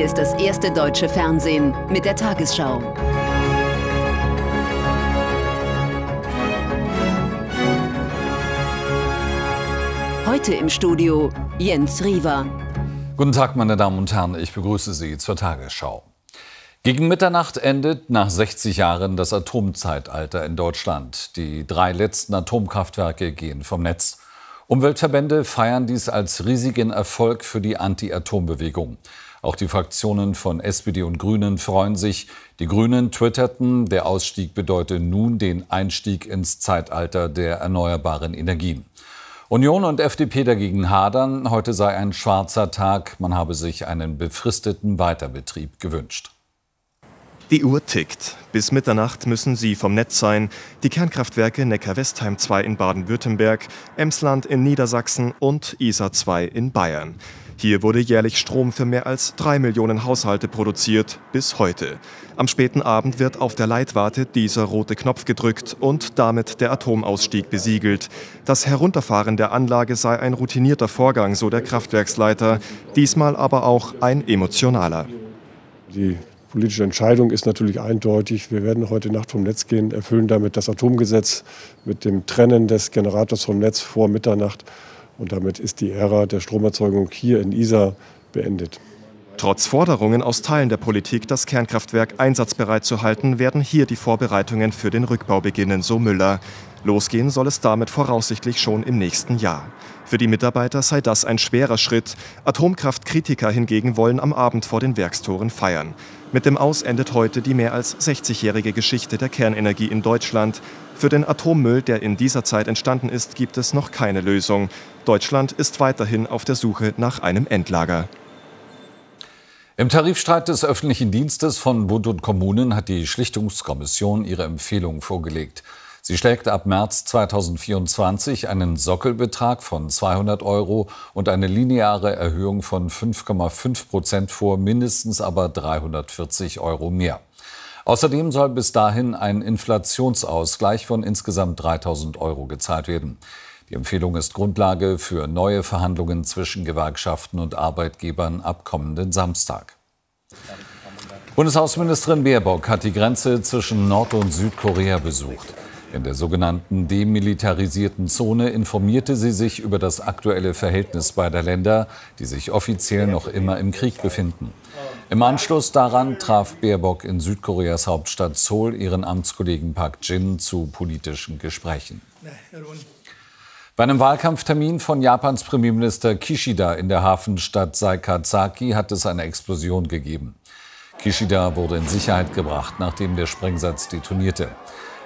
Hier ist das erste deutsche Fernsehen mit der Tagesschau. Heute im Studio Jens Riewer. Guten Tag, meine Damen und Herren, ich begrüße Sie zur Tagesschau. Gegen Mitternacht endet nach 60 Jahren das Atomzeitalter in Deutschland. Die drei letzten Atomkraftwerke gehen vom Netz. Umweltverbände feiern dies als riesigen Erfolg für die Anti-Atom-Bewegung. Auch die Fraktionen von SPD und Grünen freuen sich. Die Grünen twitterten, der Ausstieg bedeute nun den Einstieg ins Zeitalter der erneuerbaren Energien. Union und FDP dagegen hadern. Heute sei ein schwarzer Tag. Man habe sich einen befristeten Weiterbetrieb gewünscht. Die Uhr tickt. Bis Mitternacht müssen sie vom Netz sein. Die Kernkraftwerke Neckar-Westheim 2 in Baden-Württemberg, Emsland in Niedersachsen und Isar 2 in Bayern. Hier wurde jährlich Strom für mehr als drei Millionen Haushalte produziert, bis heute. Am späten Abend wird auf der Leitwarte dieser rote Knopf gedrückt und damit der Atomausstieg besiegelt. Das Herunterfahren der Anlage sei ein routinierter Vorgang, so der Kraftwerksleiter, diesmal aber auch ein emotionaler. Die politische Entscheidung ist natürlich eindeutig. Wir werden heute Nacht vom Netz gehen, erfüllen damit das Atomgesetz mit dem Trennen des Generators vom Netz vor Mitternacht. Und damit ist die Ära der Stromerzeugung hier in Isar beendet. Trotz Forderungen aus Teilen der Politik, das Kernkraftwerk einsatzbereit zu halten, werden hier die Vorbereitungen für den Rückbau beginnen, so Müller. Losgehen soll es damit voraussichtlich schon im nächsten Jahr. Für die Mitarbeiter sei das ein schwerer Schritt. Atomkraftkritiker hingegen wollen am Abend vor den Werkstoren feiern. Mit dem Aus endet heute die mehr als 60-jährige Geschichte der Kernenergie in Deutschland. Für den Atommüll, der in dieser Zeit entstanden ist, gibt es noch keine Lösung. Deutschland ist weiterhin auf der Suche nach einem Endlager. Im Tarifstreit des öffentlichen Dienstes von Bund und Kommunen hat die Schlichtungskommission ihre Empfehlung vorgelegt. Sie schlägt ab März 2024 einen Sockelbetrag von 200 Euro und eine lineare Erhöhung von 5,5 Prozent vor, mindestens aber 340 Euro mehr. Außerdem soll bis dahin ein Inflationsausgleich von insgesamt 3000 Euro gezahlt werden. Die Empfehlung ist Grundlage für neue Verhandlungen zwischen Gewerkschaften und Arbeitgebern ab kommenden Samstag. Bundesaußenministerin Baerbock hat die Grenze zwischen Nord- und Südkorea besucht. In der sogenannten demilitarisierten Zone informierte sie sich über das aktuelle Verhältnis beider Länder, die sich offiziell noch immer im Krieg befinden. Im Anschluss daran traf Baerbock in Südkoreas Hauptstadt Seoul ihren Amtskollegen Park Jin zu politischen Gesprächen. Bei einem Wahlkampftermin von Japans Premierminister Kishida in der Hafenstadt Saikazaki hat es eine Explosion gegeben. Kishida wurde in Sicherheit gebracht, nachdem der Sprengsatz detonierte.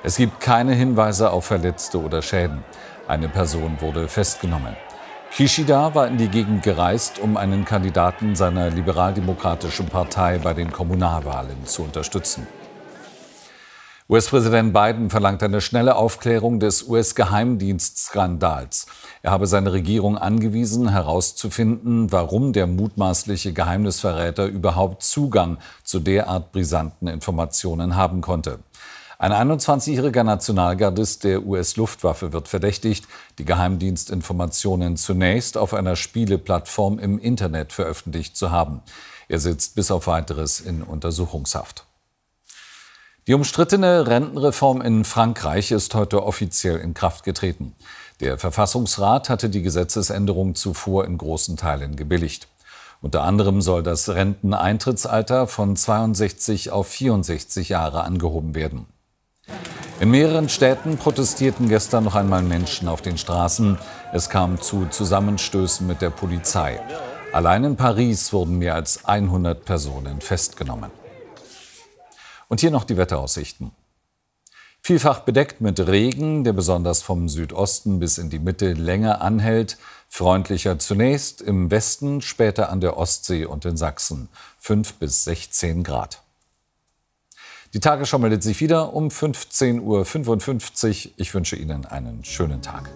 Es gibt keine Hinweise auf Verletzte oder Schäden. Eine Person wurde festgenommen. Kishida war in die Gegend gereist, um einen Kandidaten seiner liberaldemokratischen Partei bei den Kommunalwahlen zu unterstützen. US-Präsident Biden verlangt eine schnelle Aufklärung des US-Geheimdienstskandals. Er habe seine Regierung angewiesen, herauszufinden, warum der mutmaßliche Geheimnisverräter überhaupt Zugang zu derart brisanten Informationen haben konnte. Ein 21-jähriger Nationalgardist der US-Luftwaffe wird verdächtigt, die Geheimdienstinformationen zunächst auf einer Spieleplattform im Internet veröffentlicht zu haben. Er sitzt bis auf weiteres in Untersuchungshaft. Die umstrittene Rentenreform in Frankreich ist heute offiziell in Kraft getreten. Der Verfassungsrat hatte die Gesetzesänderung zuvor in großen Teilen gebilligt. Unter anderem soll das Renteneintrittsalter von 62 auf 64 Jahre angehoben werden. In mehreren Städten protestierten gestern noch einmal Menschen auf den Straßen. Es kam zu Zusammenstößen mit der Polizei. Allein in Paris wurden mehr als 100 Personen festgenommen. Und hier noch die Wetteraussichten. Vielfach bedeckt mit Regen, der besonders vom Südosten bis in die Mitte länger anhält. Freundlicher zunächst im Westen, später an der Ostsee und in Sachsen. 5 bis 16 Grad. Die Tagesschau meldet sich wieder um 15.55 Uhr. Ich wünsche Ihnen einen schönen Tag.